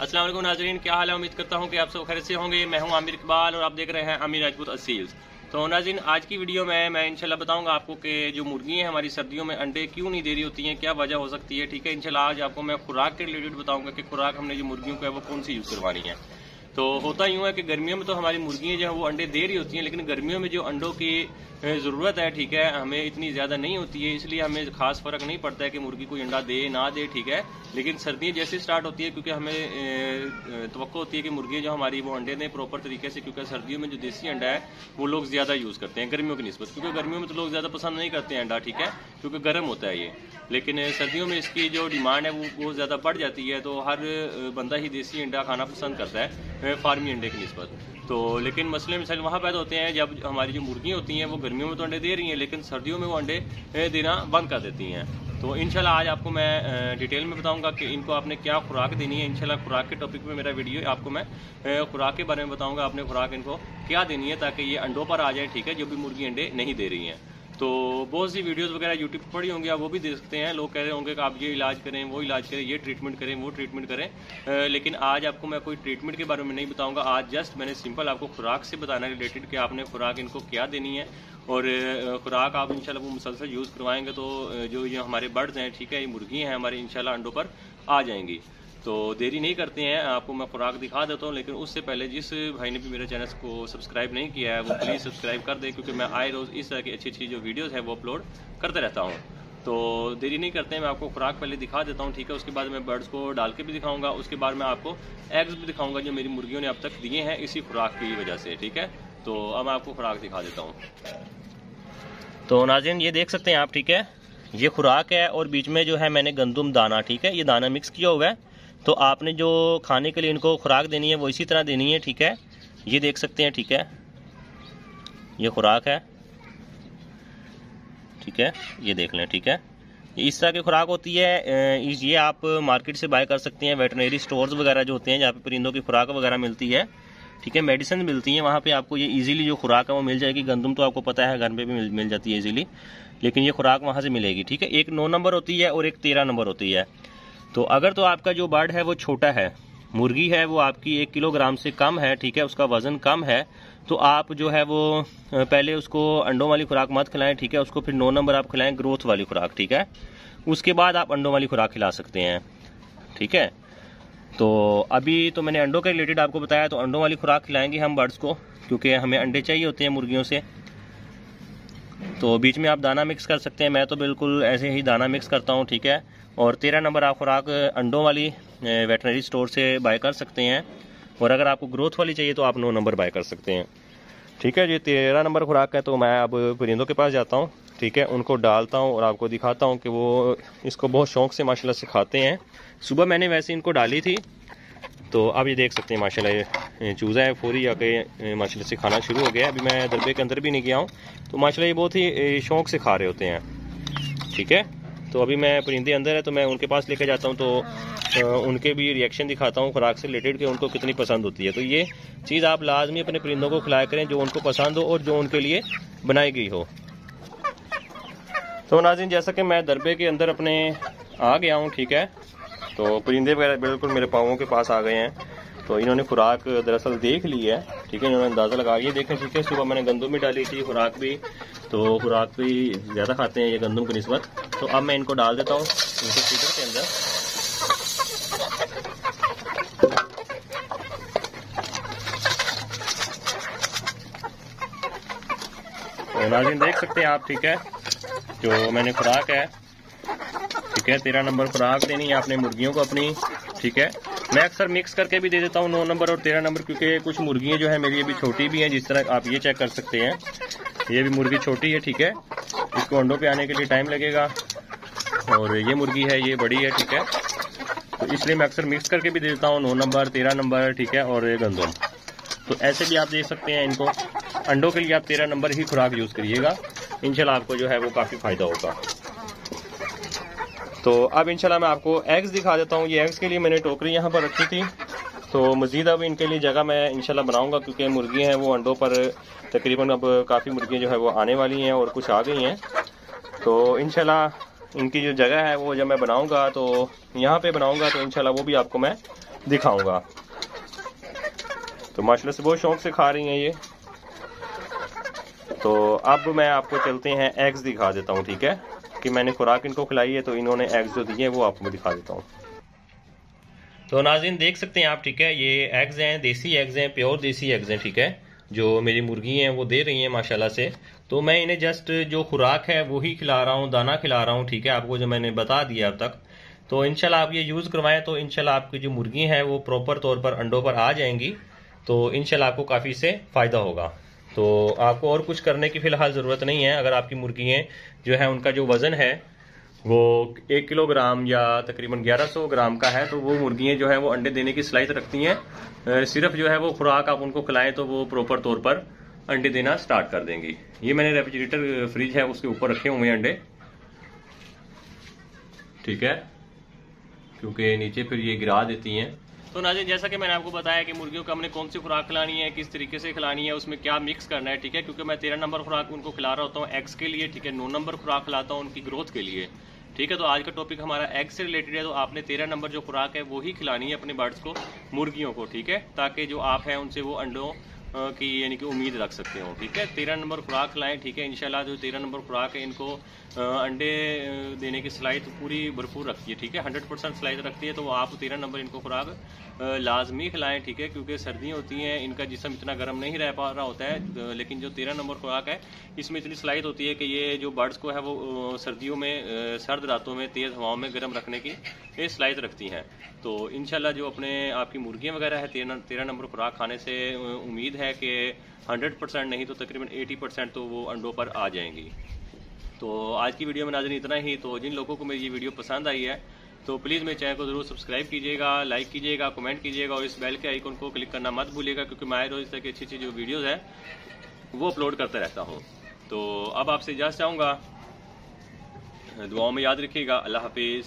असलम नाजरीन, क्या हाल है? उम्मीद करता हूँ कि आप सब खैर से होंगे। मैं हूँ आमिर इकबाल और आप देख रहे हैं आमिर राजपूत असील्स तो नाजिन आज की वीडियो में मैं इनशाला बताऊँगा आपको कि जो मुर्गी हैं, हमारी सर्दियों में अंडे क्यों नहीं दे रही होती हैं, क्या वजह हो सकती है, ठीक है? इनशाला आज आपको मैं खुराक के रिलेटेड बताऊँगा कि खुराक हमने जो मुर्गियों को है, वो कौन सी यूज़ करवानी है। तो होता यूँ है कि गर्मियों में तो हमारी मुर्गियाँ जो है वो अंडे दे रही होती हैं, लेकिन गर्मियों में जो अंडों की ज़रूरत है, ठीक है, हमें इतनी ज़्यादा नहीं होती है, इसलिए हमें खास फ़र्क नहीं पड़ता है कि मुर्गी कोई अंडा दे, ना दे, ठीक है। लेकिन सर्दियाँ जैसे स्टार्ट होती है, क्योंकि हमें तो होती है कि मुर्गियाँ जो हमारी वो अंडे दें प्रॉपर तरीके से, क्योंकि सर्दियों में जो देसी अंडा है, वो लोग ज़्यादा यूज़ करते हैं, गर्मियों की नस्बत। क्योंकि गर्मियों में तो लोग ज़्यादा पसंद नहीं करते हैं अंडा, ठीक है, क्योंकि गर्म होता है ये। लेकिन सर्दियों में इसकी जो डिमांड है, वो बहुत ज़्यादा बढ़ जाती है तो हर बंदा ही देसी अंडा खाना पसंद करता है फार्मी अंडे की नस्बत। तो लेकिन मसले मिसाल वहाँ पैदा होते हैं, जब हमारी जो मुर्गियाँ होती हैं, वो गर्मियों में तो अंडे दे रही हैं, लेकिन सर्दियों में वो अंडे देना बंद कर देती हैं। तो इनशाला आज आपको मैं डिटेल में बताऊँगा कि इनको आपने क्या खुराक देनी है। इनशाला खुराक के टॉपिक में मेरा वीडियो आपको मैं खुराक के बारे में बताऊँगा, आपने खुराक इनको क्या देनी है, ताकि ये अंडों पर आ जाए, ठीक है, जो भी मुर्गी अंडे नहीं दे रही हैं। तो बहुत सी वीडियोस वगैरह यूट्यूब पर पड़ी होंगी, आप वो भी देख सकते हैं। लोग कह रहे होंगे कि आप ये इलाज करें, वो इलाज करें, ये ट्रीटमेंट करें, वो ट्रीटमेंट करें। लेकिन आज आपको मैं कोई ट्रीटमेंट के बारे में नहीं बताऊँगा। आज जस्ट मैंने सिंपल आपको खुराक से बताना रिलेटेड कि आपने खुराक इनको क्या देनी है। और खुराक आप इंशाल्लाह वो मुसलसल यूज़ करवाएँगे तो जो ये हमारे बर्ड्स हैं, ठीक है, ये मुर्गी हैं हमारे, इंशाल्लाह अंडों पर आ जाएँगी। तो देरी नहीं करते हैं, आपको मैं खुराक दिखा देता हूँ, लेकिन उससे पहले जिस भाई ने भी मेरे चैनल को सब्सक्राइब नहीं किया है, वो प्लीज़ सब्सक्राइब कर दें, क्योंकि मैं आए रोज़ इस तरह की अच्छी अच्छी जो वीडियोज़ हैं, वो अपलोड करते रहता हूँ। तो देरी नहीं करते हैं, मैं आपको खुराक पहले दिखा देता हूँ, ठीक है? उसके बाद मैं बर्ड्स को डाल के भी दिखाऊँगा, उसके बाद मैं आपको एग्स भी दिखाऊँगा, जो मेरी मुर्गियों ने अब तक दिए हैं, इसी खुराक की वजह से, ठीक है? तो अब मैं आपको खुराक दिखा देता हूँ। तो नाजिन, ये देख सकते हैं आप, ठीक है? ये खुराक है और बीच में जो है मैंने गंदुम दाना, ठीक है? ये दाना मिक्स किया हुआ है। तो आपने जो खाने के लिए इनको खुराक देनी है वो इसी तरह देनी है ठीक है? ये देख सकते हैं ठीक है? ये खुराक है। ठीक है? ये देख लें ठीक है? इस तरह की खुराक होती है ये आप मार्केट से बाय कर सकते हैं वेटनरी स्टोर्स वगैरह जो होते हैं जहाँ पे परिंदों की खुराक वगैरह मिलती है ठीक है? मेडिसिन मिलती है वहाँ पे आपको ये इजीली जो खुराक है वो मिल जाएगी। गंदम तो आपको पता है घर पे भी मिल, मिल जाती है इजीली लेकिन ये खुराक वहाँ से मिलेगी ठीक है? एक नौ नंबर होती है और एक तेरह नंबर होती है। तो अगर तो आपका जो बर्ड है वो छोटा है, मुर्गी है वो आपकी एक किलोग्राम से कम है, ठीक है, उसका वज़न कम है तो आप जो है वो पहले उसको अंडों वाली खुराक मत खिलाएँ, ठीक है, उसको फिर नौ नंबर आप खिलाएँ, ग्रोथ वाली खुराक, ठीक है, उसके बाद आप अंडों वाली खुराक खिला सकते हैं, ठीक है तो अभी तो मैंने अंडों के रिलेटेड आपको बताया तो अंडों वाली खुराक खिलाएँगे हम बर्ड्स को, क्योंकि हमें अंडे चाहिए होते हैं मुर्गियों से तो बीच में आप दाना मिक्स कर सकते हैं। मैं तो बिल्कुल ऐसे ही दाना मिक्स करता हूँ, ठीक है? और तेरह नंबर आप खुराक अंडों वाली वेटनरी स्टोर से बाय कर सकते हैं। और अगर आपको ग्रोथ वाली चाहिए तो आप नौ नंबर बाय कर सकते हैं। ठीक है जी, तेरह नंबर खुराक है तो मैं अब परिंदों के पास जाता हूँ, ठीक है? उनको डालता हूँ और आपको दिखाता हूँ कि वो इसको बहुत शौक से माशाल्लाह से खाते हैं। सुबह मैंने वैसे इनको डाली थी तो अब ये देख सकते हैं, माशाल्लाह ये चूज़ा है, फौरी आके माशाल्लाह से खाना शुरू हो गया अभी मैं दरबे के अंदर भी नहीं गया हूँ तो माशाल्लाह ये बहुत ही शौक से खा रहे होते हैं। ठीक है? तो अभी मैं परिंदे अंदर है तो मैं उनके पास लेके जाता हूँ तो उनके भी रिएक्शन दिखाता हूँ, खुराक से रिलेटेड कि उनको कितनी पसंद होती है। तो ये चीज़ आप लाजमी अपने परिंदों को खिलाया करें, जो उनको पसंद हो और जो उनके लिए बनाई गई हो। तो नाजिन जैसा कि मैं दरबे के अंदर अपने आ गया हूँ, ठीक है? तो परिंदे वगैरह बिल्कुल मेरे पाँवों के पास आ गए हैं। तो इन्होंने खुराक दरअसल देख ली है, ठीक है, इन्होंने अंदाज़ा लगा ये देखें, ठीक है, सुबह मैंने गंदम भी डाली थी, खुराक भी तो खुराक भी ज़्यादा खाते हैं ये गंदम की नस्बत। तो अब मैं इनको डाल देता हूँ, इनके फीडर के अंदर। तो नाजिन देख सकते हैं आप, ठीक है, जो मैंने खुराक है ठीक है तेरह नंबर खुराक देनी है, आपने मुर्गियों को अपनी, ठीक है? मैं अक्सर मिक्स करके भी दे देता हूँ नौ नंबर और तेरह नंबर, क्योंकि कुछ मुर्गियाँ जो है मेरी अभी छोटी भी हैं, जिस तरह आप ये चेक कर सकते हैं। ये भी मुर्गी छोटी है, ठीक है? इसको अंडों पे आने के लिए टाइम लगेगा। और ये मुर्गी है, ये बड़ी है, ठीक है? तो इसलिए मैं अक्सर मिक्स करके भी दे देता हूँ नौ नंबर, तेरह नंबर, ठीक है? और ये गंदम। तो ऐसे भी आप देख सकते हैं इनको। अंडों के लिए आप तेरह नंबर ही खुराक यूज़ करिएगा। इनशाला आपको जो है वो काफ़ी फ़ायदा होगा। तो अब इंशाल्लाह मैं आपको एग्स दिखा देता हूँ। ये एग्स के लिए मैंने टोकरी यहाँ पर रखी थी। तो मज़ीद अब इनके लिए जगह मैं इंशाल्लाह बनाऊँगा क्योंकि मुर्गी हैं वो अंडों पर तकरीबन अब काफ़ी मुर्गियाँ जो है वो आने वाली हैं और कुछ आ गई हैं। तो इनशाला इनकी जो जगह है वो जब मैं बनाऊँगा तो यहाँ पे बनाऊँगा तो इनशाला वो भी आपको मैं दिखाऊँगा। तो माशाल्लाह से बहुत शौक से खा रही हैं ये। तो अब मैं आपको चलते हैं एग्स दिखा देता हूँ, ठीक है? कि मैंने खुराक इनको खिलाई है तो इन्होंने एग्स जो दिए हैं, वो आपको दिखा देता हूँ। तो नाजिन देख सकते हैं आप, ठीक है? ये एग्स हैं, देसी एग्स हैं प्योर देसी एग्स हैं, ठीक है? जो मेरी मुर्गी हैं, वो दे रही हैं, माशाल्लाह से। तो मैं इन्हें जस्ट जो खुराक है वही खिला रहा हूँ, दाना खिला रहा हूँ, ठीक है? आपको जो मैंने बता दिया अब तक। तो इनशाला आप ये यूज़ करवाएँ तो इनशाला आपकी जो मुर्गी है, वो प्रॉपर तौर पर अंडों पर आ जाएँगी। तो इनशाला आपको काफ़ी से फ़ायदा होगा। तो आपको और कुछ करने की फ़िलहाल ज़रूरत नहीं है। अगर आपकी मुर्गियाँ जो है, उनका जो वज़न है, वो एक किलोग्राम या तकरीबन 1100 ग्राम का है तो वो मुर्गियाँ जो है, वो अंडे देने की सलाहियत रखती हैं। सिर्फ़ जो है वो खुराक आप उनको खिलाएँ तो वो प्रॉपर तौर पर अंडे देना स्टार्ट कर देंगी। ये मैंने रेफ्रिजरेटर फ्रिज है, उसके ऊपर रखे हुए अंडे। ठीक है? क्योंकि नीचे फिर ये गिरा देती हैं। तो नाजिन जैसा कि मैंने आपको बताया कि मुर्गियों को हमने कौन सी खुराक खिलानी है, किस तरीके से खिलानी है, उसमें क्या मिक्स करना है, ठीक है? क्योंकि मैं तेरह नंबर खुराक उनको खिला रहा होता हूँ एग्स के लिए, ठीक है? नौ नंबर खुराक खिलाता हूँ उनकी ग्रोथ के लिए, ठीक है? तो आज का टॉपिक हमारा एग से रिलेटेड है तो आपने तेरह नंबर जो खुराक है, वो ही खिलानी है अपने बर्ड्स को, मुर्गियों को, ठीक है? ताकि जो आप हैं, उनसे वो अंडों की यानी कि उम्मीद रख सकते हो, ठीक है? तेरह नंबर खुराक खिलाएँ, ठीक है? इनशाला जो तेरह नंबर खुराक है, इनको अंडे देने की सलाहियत तो पूरी भरपूर रखती है, ठीक है? हंड्रेड परसेंट सलाहियत रखती है तो आप तेरह नंबर इनको खुराक लाजमी खिलाएँ, ठीक है, क्योंकि सर्दियाँ होती हैं, इनका जिसम इतना गर्म नहीं रह पा रहा होता है लेकिन जो तेरह नंबर खुराक है, इसमें इतनी सलाहियत होती है कि ये जो बर्ड्स को है, वो सर्दियों में सर्द रातों में, तेज़ हवाओं में गर्म रखने की, ये सलाहियत रखती हैं। तो इनशाला जो अपने आपकी मुर्गियाँ वगैरह है, तेरह तेरह नंबर खुराक खाने से उम्मीद है कि हंड्रेड परसेंट नहीं तो तकरीबन एटी परसेंट तो वो अंडों पर आ जाएँगी। तो आज की वीडियो में नाजन इतना ही तो जिन लोगों को मेरी ये वीडियो पसंद आई है तो प्लीज़ मेरे चैनल को ज़रूर सब्सक्राइब कीजिएगा लाइक कीजिएगा कमेंट कीजिएगा और इस बेल के आइकन को क्लिक करना मत भूलिएगा क्योंकि मैं रोज़ तक अच्छी अच्छी जो वीडियोज़ है, वो अपलोड करता रहता हूँ। तो अब आपसे इजाज़ चाहूँगा। दुआओं में याद रखिएगा। अल्लाह हाफिज़।